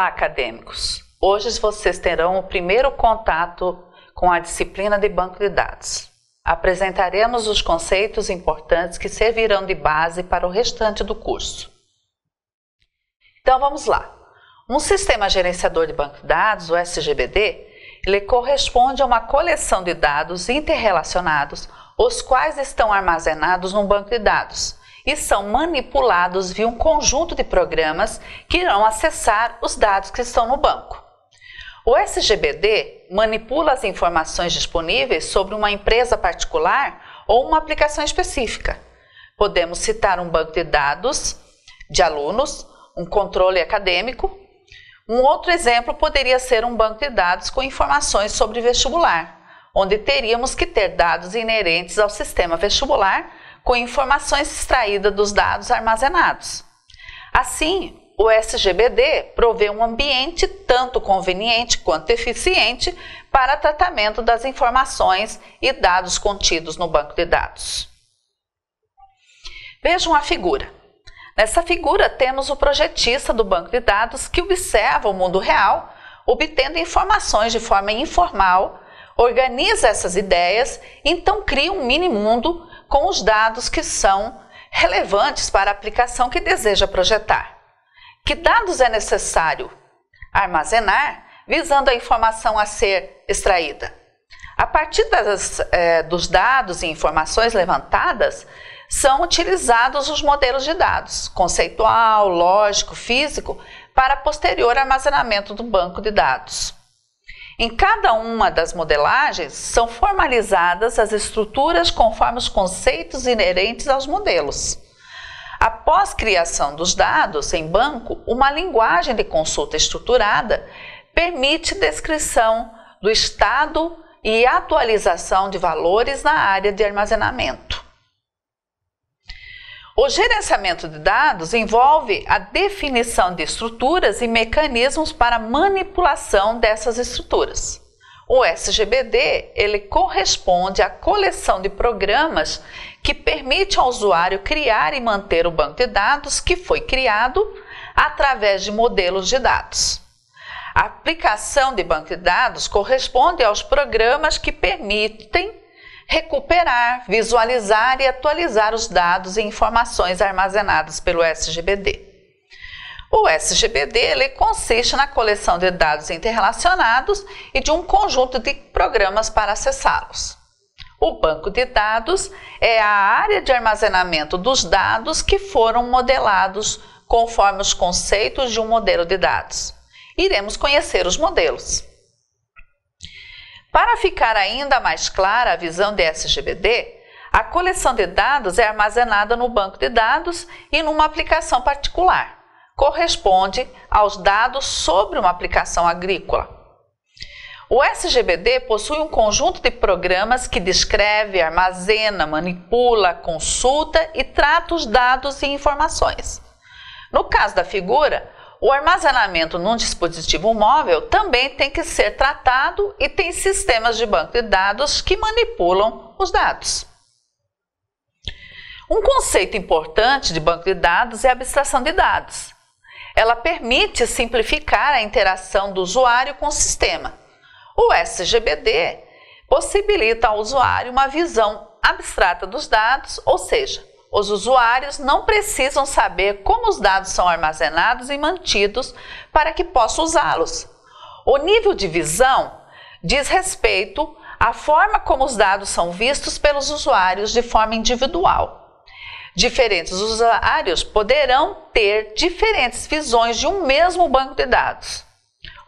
Olá, acadêmicos! Hoje vocês terão o primeiro contato com a disciplina de banco de dados. Apresentaremos os conceitos importantes que servirão de base para o restante do curso. Então vamos lá. Um sistema gerenciador de banco de dados, o SGBD, ele corresponde a uma coleção de dados interrelacionados, os quais estão armazenados num banco de dados e são manipulados via um conjunto de programas que irão acessar os dados que estão no banco. O SGBD manipula as informações disponíveis sobre uma empresa particular ou uma aplicação específica. Podemos citar um banco de dados de alunos, um controle acadêmico. Um outro exemplo poderia ser um banco de dados com informações sobre vestibular, onde teríamos que ter dados inerentes ao sistema vestibular com informações extraídas dos dados armazenados. Assim, o SGBD provê um ambiente tanto conveniente quanto eficiente para tratamento das informações e dados contidos no banco de dados. Vejam a figura. Nessa figura temos o projetista do banco de dados que observa o mundo real, obtendo informações de forma informal, organiza essas ideias, então cria um mini mundo com os dados que são relevantes para a aplicação que deseja projetar. Que dados é necessário armazenar visando a informação a ser extraída? A partir das, é, dos dados e informações levantadas, são utilizados os modelos de dados, conceitual, lógico, físico, para posterior armazenamento do banco de dados. Em cada uma das modelagens são formalizadas as estruturas conforme os conceitos inerentes aos modelos. Após criação dos dados em banco, uma linguagem de consulta estruturada permite descrição do estado e atualização de valores na área de armazenamento. O gerenciamento de dados envolve a definição de estruturas e mecanismos para manipulação dessas estruturas. O SGBD ele corresponde à coleção de programas que permite ao usuário criar e manter o banco de dados que foi criado através de modelos de dados. A aplicação de banco de dados corresponde aos programas que permitem recuperar, visualizar e atualizar os dados e informações armazenadas pelo SGBD. O SGBD consiste na coleção de dados interrelacionados e de um conjunto de programas para acessá-los. O banco de dados é a área de armazenamento dos dados que foram modelados conforme os conceitos de um modelo de dados. Iremos conhecer os modelos. Para ficar ainda mais clara a visão de SGBD, a coleção de dados é armazenada no banco de dados e numa aplicação particular corresponde aos dados sobre uma aplicação agrícola. O SGBD possui um conjunto de programas que descreve, armazena, manipula, consulta e trata os dados e informações. No caso da figura, o armazenamento num dispositivo móvel também tem que ser tratado e tem sistemas de banco de dados que manipulam os dados. Um conceito importante de banco de dados é a abstração de dados. Ela permite simplificar a interação do usuário com o sistema. O SGBD possibilita ao usuário uma visão abstrata dos dados, ou seja, os usuários não precisam saber como os dados são armazenados e mantidos para que possam usá-los. O nível de visão diz respeito à forma como os dados são vistos pelos usuários de forma individual. Diferentes usuários poderão ter diferentes visões de um mesmo banco de dados.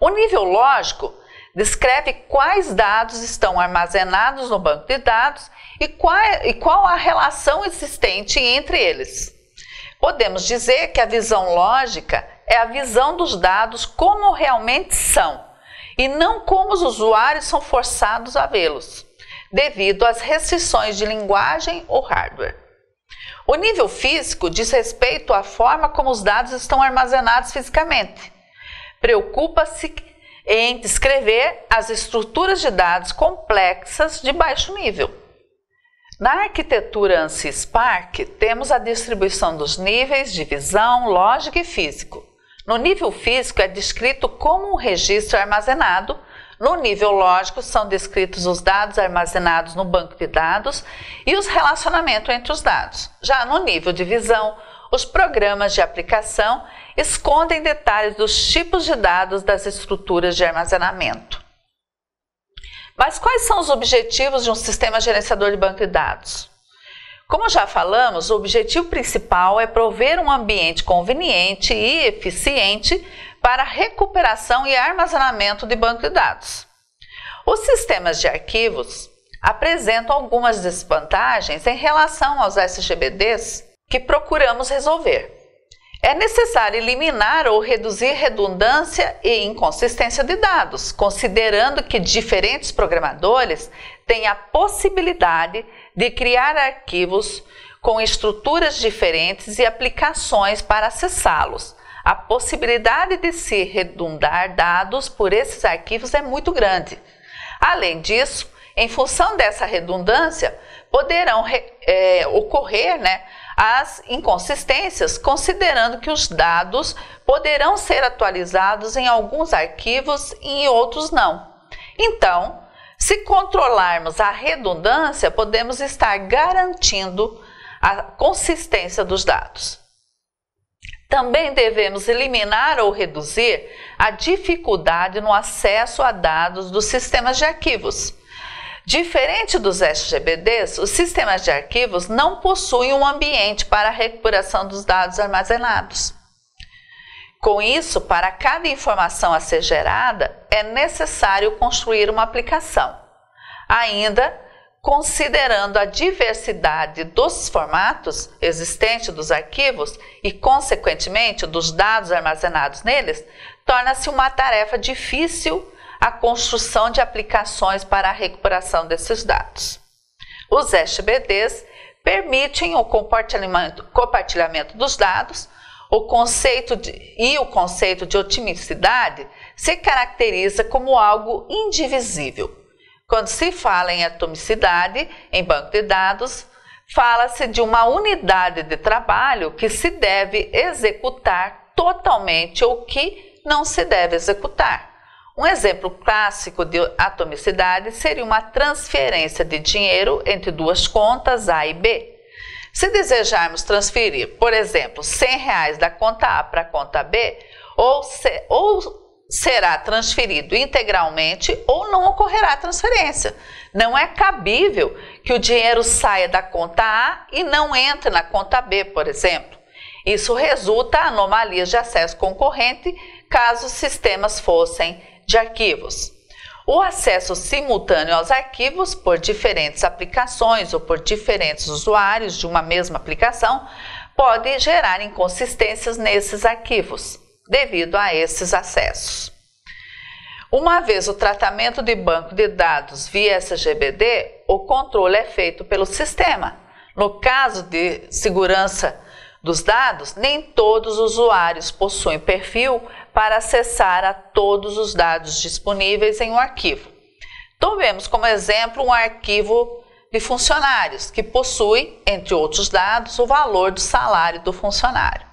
O nível lógico descreve quais dados estão armazenados no banco de dados e qual, e qual a relação existente entre eles. Podemos dizer que a visão lógica é a visão dos dados como realmente são e não como os usuários são forçados a vê-los, devido às restrições de linguagem ou hardware. O nível físico diz respeito à forma como os dados estão armazenados fisicamente. Preocupa-se em descrever as estruturas de dados complexas de baixo nível. Na arquitetura ANSYS Spark, temos a distribuição dos níveis de visão, lógica e físico. No nível físico é descrito como um registro armazenado. No nível lógico são descritos os dados armazenados no banco de dados e os relacionamentos entre os dados. Já no nível de visão, os programas de aplicação escondem detalhes dos tipos de dados das estruturas de armazenamento. Mas quais são os objetivos de um sistema gerenciador de banco de dados? Como já falamos, o objetivo principal é prover um ambiente conveniente e eficiente para recuperação e armazenamento de banco de dados. Os sistemas de arquivos apresentam algumas desvantagens em relação aos SGBDs que procuramos resolver. É necessário eliminar ou reduzir redundância e inconsistência de dados, considerando que diferentes programadores têm a possibilidade de criar arquivos com estruturas diferentes e aplicações para acessá-los. A possibilidade de se redundar dados por esses arquivos é muito grande. Além disso, em função dessa redundância, poderão é, ocorrer né, as inconsistências, considerando que os dados poderão ser atualizados em alguns arquivos e em outros não. Então, se controlarmos a redundância, podemos estar garantindo a consistência dos dados. Também devemos eliminar ou reduzir a dificuldade no acesso a dados dos sistemas de arquivos Diferente dos SGBDs, os sistemas de arquivos não possuem um ambiente para a recuperação dos dados armazenados. Com isso, para cada informação a ser gerada, é necessário construir uma aplicação. Ainda, considerando a diversidade dos formatos existentes dos arquivos e, consequentemente, dos dados armazenados neles, torna-se uma tarefa difícil a construção de aplicações para a recuperação desses dados. Os SBDs permitem o compartilhamento, compartilhamento dos dados, o conceito de, e o conceito de otimicidade se caracteriza como algo indivisível. Quando se fala em atomicidade em banco de dados, fala-se de uma unidade de trabalho que se deve executar totalmente ou que não se deve executar. Um exemplo clássico de atomicidade seria uma transferência de dinheiro entre duas contas A e B. Se desejarmos transferir, por exemplo, 100 reais da conta A para a conta B, ou, se, ou será transferido integralmente ou não ocorrerá transferência. Não é cabível que o dinheiro saia da conta A e não entre na conta B, por exemplo. Isso resulta anomalias de acesso concorrente caso os sistemas fossem de arquivos. O acesso simultâneo aos arquivos por diferentes aplicações ou por diferentes usuários de uma mesma aplicação pode gerar inconsistências nesses arquivos, devido a esses acessos. Uma vez o tratamento de banco de dados via SGBD, o controle é feito pelo sistema. No caso de segurança dos dados, nem todos os usuários possuem perfil para acessar a todos os dados disponíveis em um arquivo. Tomemos como exemplo um arquivo de funcionários, que possui, entre outros dados, o valor do salário do funcionário.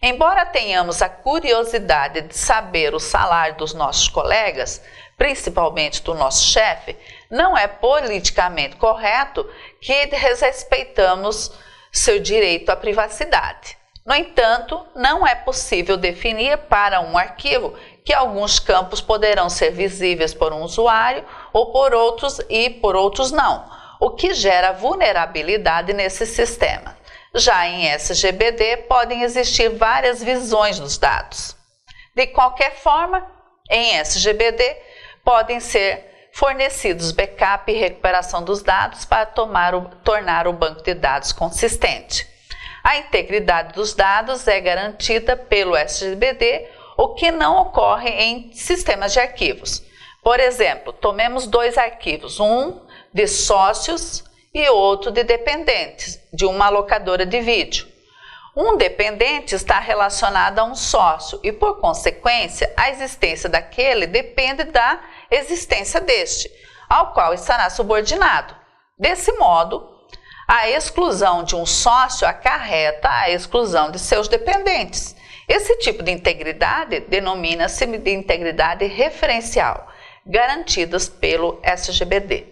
Embora tenhamos a curiosidade de saber o salário dos nossos colegas, principalmente do nosso chefe, não é politicamente correto que desrespeitamos seu direito à privacidade. No entanto, não é possível definir para um arquivo que alguns campos poderão ser visíveis por um usuário ou por outros e por outros não, o que gera vulnerabilidade nesse sistema. Já em SGBD podem existir várias visões dos dados. De qualquer forma, em SGBD podem ser fornecidos backup e recuperação dos dados para o, tornar o banco de dados consistente. A integridade dos dados é garantida pelo SGBD, o que não ocorre em sistemas de arquivos. Por exemplo, tomemos dois arquivos, um de sócios e outro de dependentes de uma locadora de vídeo. Um dependente está relacionado a um sócio e, por consequência, a existência daquele depende da existência deste, ao qual estará subordinado. Desse modo, a exclusão de um sócio acarreta a exclusão de seus dependentes. Esse tipo de integridade denomina-se de integridade referencial, garantidas pelo SGBD.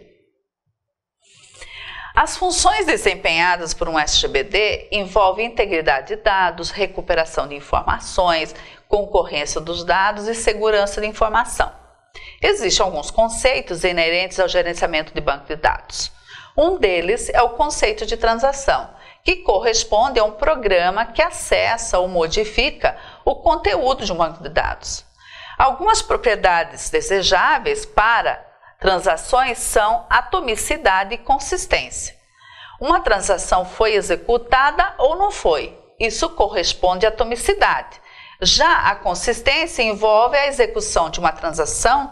As funções desempenhadas por um SGBD envolvem integridade de dados, recuperação de informações, concorrência dos dados e segurança de informação. Existem alguns conceitos inerentes ao gerenciamento de banco de dados. Um deles é o conceito de transação, que corresponde a um programa que acessa ou modifica o conteúdo de um banco de dados. Algumas propriedades desejáveis para transações são atomicidade e consistência. Uma transação foi executada ou não foi. Isso corresponde à atomicidade. Já a consistência envolve a execução de uma transação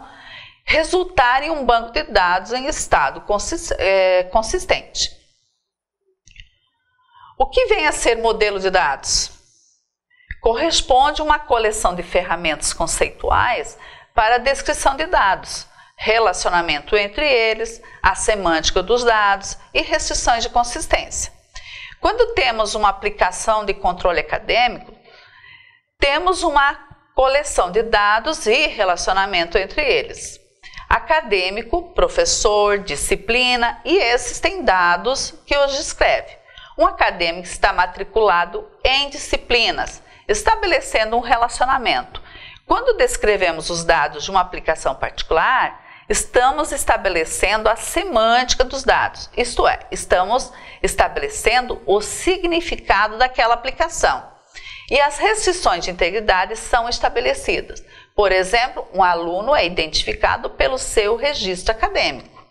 resultar em um banco de dados em estado é, consistente. O que vem a ser modelo de dados? Corresponde a uma coleção de ferramentas conceituais para a descrição de dados, relacionamento entre eles, a semântica dos dados e restrições de consistência. Quando temos uma aplicação de controle acadêmico, temos uma coleção de dados e relacionamento entre eles. Acadêmico, professor, disciplina e esses têm dados que os descreve. Um acadêmico está matriculado em disciplinas, estabelecendo um relacionamento. Quando descrevemos os dados de uma aplicação particular, estamos estabelecendo a semântica dos dados, isto é, estamos estabelecendo o significado daquela aplicação. E as restrições de integridade são estabelecidas. Por exemplo, um aluno é identificado pelo seu registro acadêmico.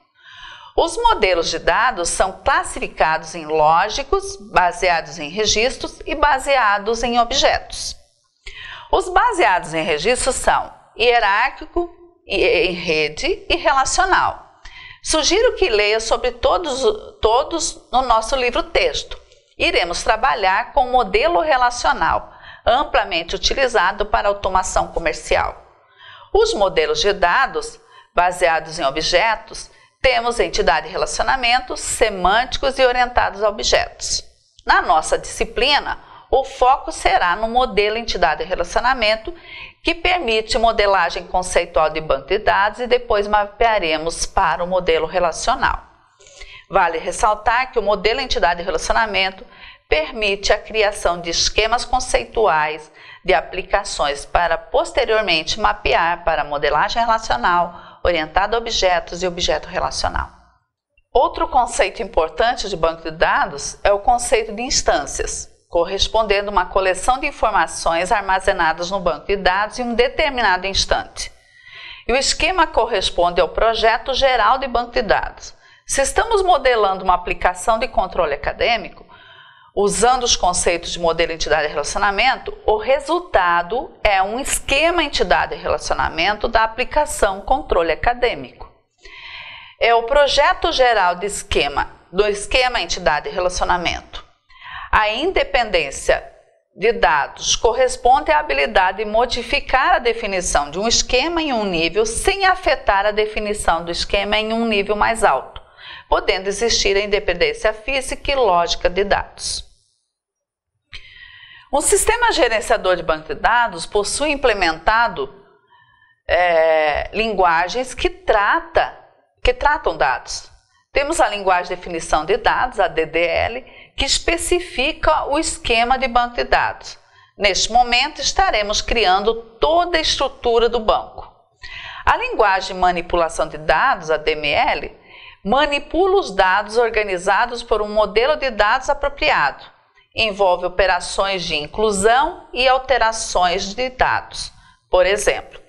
Os modelos de dados são classificados em lógicos, baseados em registros e baseados em objetos. Os baseados em registros são hierárquico, em rede e relacional. Sugiro que leia sobre todos, todos no nosso livro texto. Iremos trabalhar com o modelo relacional, amplamente utilizado para automação comercial. Os modelos de dados, baseados em objetos, temos entidade e relacionamentos semânticos e orientados a objetos. Na nossa disciplina, o foco será no modelo entidade e relacionamento, que permite modelagem conceitual de banco de dados e depois mapearemos para o modelo relacional. Vale ressaltar que o modelo entidade e relacionamento permite a criação de esquemas conceituais de aplicações para posteriormente mapear para modelagem relacional, orientada a objetos e objeto relacional. Outro conceito importante de banco de dados é o conceito de instâncias correspondendo a uma coleção de informações armazenadas no banco de dados em um determinado instante. E o esquema corresponde ao projeto geral de banco de dados. Se estamos modelando uma aplicação de controle acadêmico, usando os conceitos de modelo entidade e relacionamento, o resultado é um esquema entidade e relacionamento da aplicação controle acadêmico. É o projeto geral de esquema do esquema entidade e relacionamento. A independência de dados corresponde à habilidade de modificar a definição de um esquema em um nível sem afetar a definição do esquema em um nível mais alto, podendo existir a independência física e lógica de dados. Um sistema gerenciador de banco de dados possui implementado é, linguagens que, trata, que tratam dados. Temos a linguagem de definição de dados, a DDL, que especifica o esquema de banco de dados. Neste momento, estaremos criando toda a estrutura do banco. A linguagem manipulação de dados, a DML, manipula os dados organizados por um modelo de dados apropriado. Envolve operações de inclusão e alterações de dados. Por exemplo,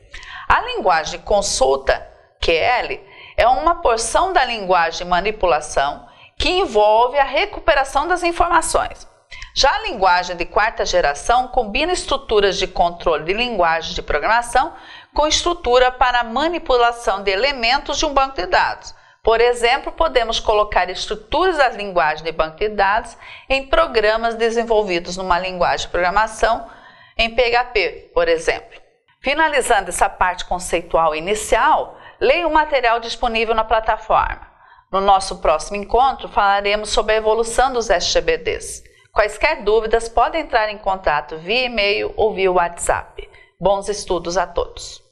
a linguagem consulta, QL, é uma porção da linguagem manipulação que envolve a recuperação das informações. Já a linguagem de quarta geração combina estruturas de controle de linguagem de programação com estrutura para manipulação de elementos de um banco de dados. Por exemplo, podemos colocar estruturas das linguagens de banco de dados em programas desenvolvidos numa linguagem de programação em PHP, por exemplo. Finalizando essa parte conceitual inicial, leia o material disponível na plataforma. No nosso próximo encontro, falaremos sobre a evolução dos SGBDs. Quaisquer dúvidas podem entrar em contato via e-mail ou via WhatsApp. Bons estudos a todos!